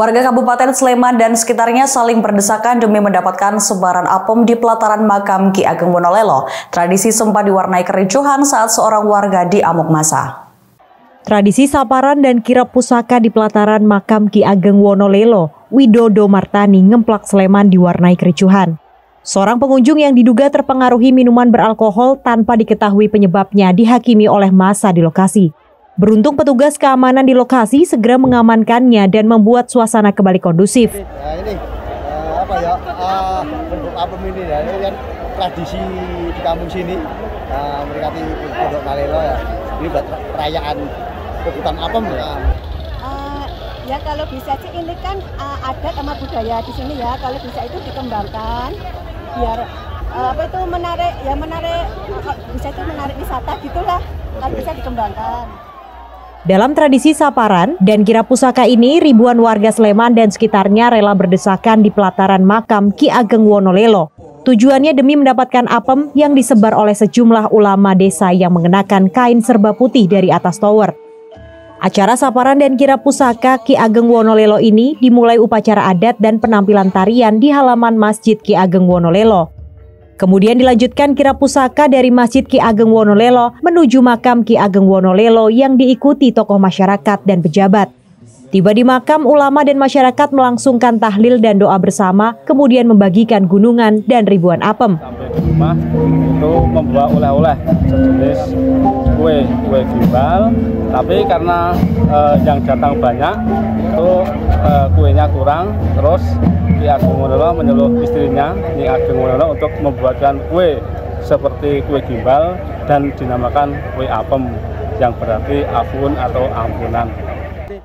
Warga Kabupaten Sleman dan sekitarnya saling berdesakan demi mendapatkan sebaran apem di pelataran makam Ki Ageng Wonolelo. Tradisi sempat diwarnai kericuhan saat seorang warga diamuk masa. Tradisi saparan dan kirap pusaka di pelataran makam Ki Ageng Wonolelo, Widodo Martani ngemplak Sleman diwarnai kericuhan. Seorang pengunjung yang diduga terpengaruhi minuman beralkohol tanpa diketahui penyebabnya dihakimi oleh masa di lokasi. Beruntung petugas keamanan di lokasi segera mengamankannya dan membuat suasana kembali kondusif. Nah ini uh, apa ya uh, bentuk apem ini ya ini kan tradisi di kampung sini uh, mendekati Pondok Kalelo ya ini buat perayaan kebutuhan apem ya. Uh, ya kalau bisa sih ini kan uh, adat sama budaya di sini ya kalau bisa itu dikembangkan biar uh, apa itu menarik ya menarik bisa itu menarik wisata gitulah kalau bisa dikembangkan. Dalam tradisi saparan dan kira pusaka ini, ribuan warga Sleman dan sekitarnya rela berdesakan di pelataran makam Ki Ageng Wonolelo. Tujuannya demi mendapatkan apem yang disebar oleh sejumlah ulama desa yang mengenakan kain serba putih dari atas tower. Acara saparan dan kira pusaka Ki Ageng Wonolelo ini dimulai upacara adat dan penampilan tarian di halaman Masjid Ki Ageng Wonolelo. Kemudian dilanjutkan kira pusaka dari Masjid Ki Ageng Wonolelo menuju makam Ki Ageng Wonolelo yang diikuti tokoh masyarakat dan pejabat. Tiba di makam, ulama dan masyarakat melangsungkan tahlil dan doa bersama, kemudian membagikan gunungan dan ribuan apem. Sampai itu membawa oleh-oleh sejenis kue, kue gimbal, tapi karena eh, yang datang banyak, itu eh, kuenya kurang, terus Ki Ageng Wonono menyuruh istrinya Ki Ageng Wonono untuk membuatkan kue seperti kue gimbal dan dinamakan kue apem yang berarti afun atau ampunan.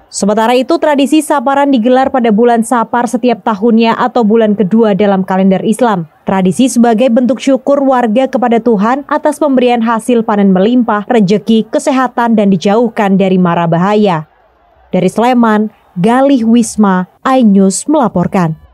Sementara itu, tradisi saparan digelar pada bulan Sapar setiap tahunnya atau bulan kedua dalam kalender Islam. Tradisi sebagai bentuk syukur warga kepada Tuhan atas pemberian hasil panen melimpah, rejeki, kesehatan, dan dijauhkan dari mara bahaya. Dari Sleman, Galih Wisma, iNews melaporkan.